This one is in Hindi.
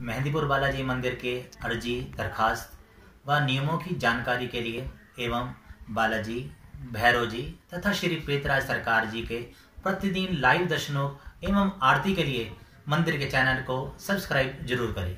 मेहंदीपुर बालाजी मंदिर के अर्जी, दरखास्त व नियमों की जानकारी के लिए एवं बालाजी भैरव जी तथा श्री पेतराज सरकार जी के प्रतिदिन लाइव दर्शनों एवं आरती के लिए मंदिर के चैनल को सब्सक्राइब ज़रूर करें।